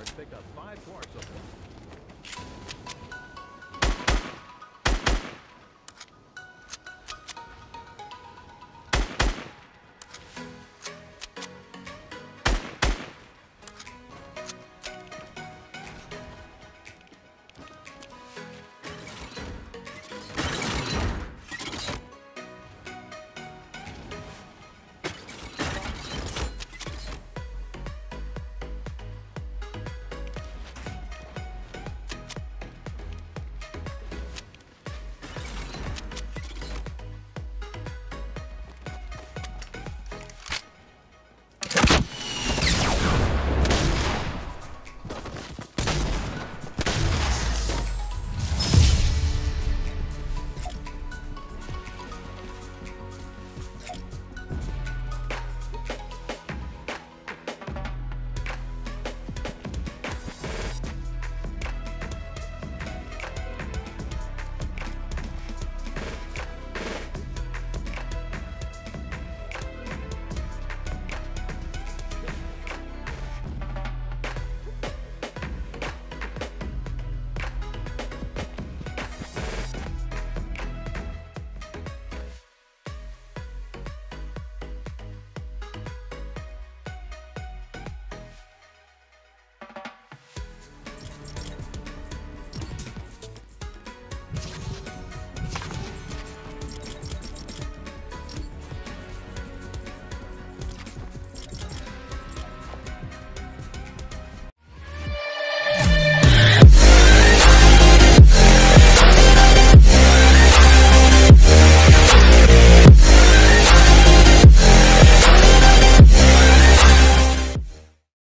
Right now at O'Reilly Auto Parts, pick up five car supplements